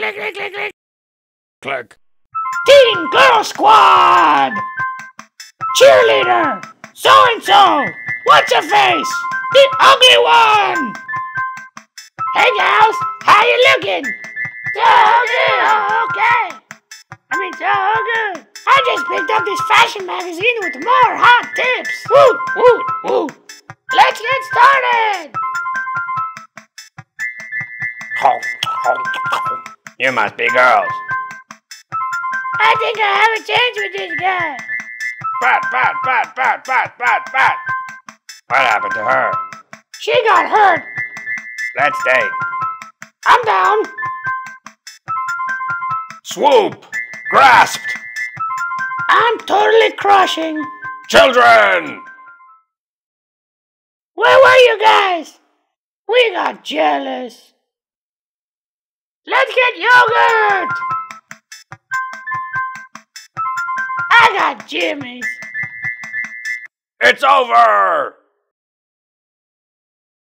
Click, click, click, click. Click. Teen Girl Squad! Cheerleader! So and so! What's Her Face? The ugly one! Hey gals, how you looking? So good, okay. I mean, so good. I just picked up this fashion magazine with more hot tips. Woo, woo, woo. You must be girls. I think I have a chance with this guy. Pat, pat, pat, pat, pat, pat, pat. What happened to her? She got hurt. Let's date. I'm down. Swoop! Grasped! I'm totally crushing. Children! Where were you guys? We got jealous. Let's yogurt. I got Jimmy's. It's over!